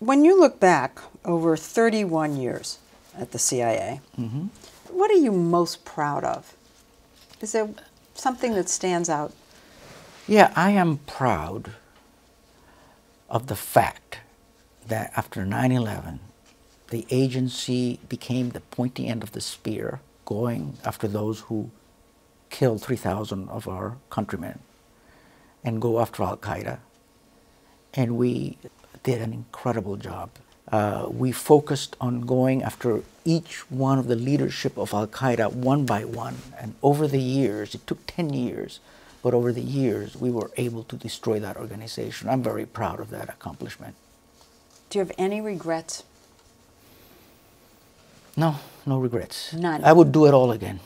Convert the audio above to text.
when you look back over 31 years at the CIA, Mm-hmm. what are you most proud of? Is there something that stands out? Yeah, I am proud of the fact that after 9 11, the agency became the pointy end of the spear, going after those who killed 3,000 of our countrymen and go after Al Qaeda. And we did an incredible job. Uh, we focused on going after each one of the leadership of Al Qaeda one by one. And over the years, it took 10 years, but over the years, we were able to destroy that organization. I'm very proud of that accomplishment. Do you have any regrets? No, no regrets. None. I would do it all again.